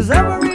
Cause every